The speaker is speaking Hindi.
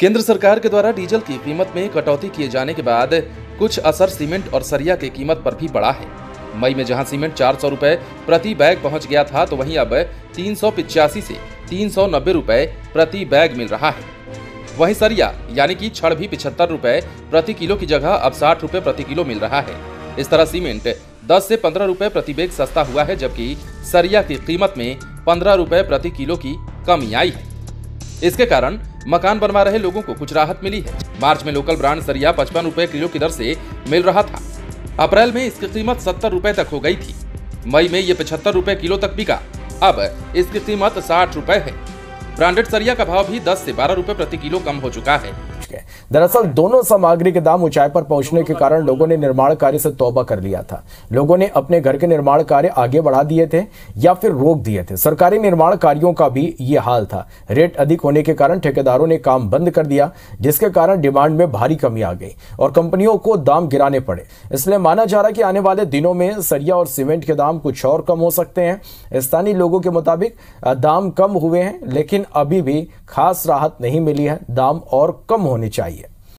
केंद्र सरकार के द्वारा डीजल की कीमत में कटौती किए जाने के बाद कुछ असर सीमेंट और सरिया की कीमत पर भी पड़ा है। मई में जहाँ सीमेंट चार सौ प्रति बैग पहुँच गया था तो वहीं अब तीन सौ पिचासी से तीन सौ नब्बे रुपए प्रति बैग मिल रहा है। वहीं सरिया, यानी कि छड़ भी पिछहत्तर रूपए प्रति किलो की जगह अब साठ रूपए प्रति किलो मिल रहा है। इस तरह सीमेंट 10 से 15 रुपए प्रति बैग सस्ता हुआ है, जबकि सरिया की कीमत में 15 रुपए प्रति किलो की कमी आई है। इसके कारण मकान बनवा रहे लोगों को कुछ राहत मिली है। मार्च में लोकल ब्रांड सरिया पचपन रूपए किलो की दर से मिल रहा था। अप्रैल में इसकी कीमत सत्तर रूपए तक हो गई थी। मई में ये पचहत्तर रूपए किलो तक बिका। अब इसकी कीमत साठ रूपए है। ब्रांडेड सरिया का भाव भी 10 से 12 रुपए प्रति किलो कम हो चुका है। दरअसल, दोनों सामग्री के दाम ऊंचाई पर पहुँचने के कारण लोगों ने निर्माण कार्य से तौबा कर लिया था। लोगों ने अपने घर के निर्माण कार्य आगे बढ़ा दिए थे या फिर रोक दिए थे। सरकारी निर्माण कार्यों का भी ये हाल था। रेट अधिक होने के कारण ठेकेदारों ने काम बंद कर दिया, जिसके कारण डिमांड में भारी कमी आ गई और कंपनियों को दाम गिराने पड़े। इसलिए माना जा रहा है कि आने वाले दिनों में सरिया और सीमेंट के दाम कुछ और कम हो सकते हैं। स्थानीय लोगों के मुताबिक दाम कम हुए हैं, लेकिन अभी भी खास राहत नहीं मिली है दाम और कम होने चाहिए।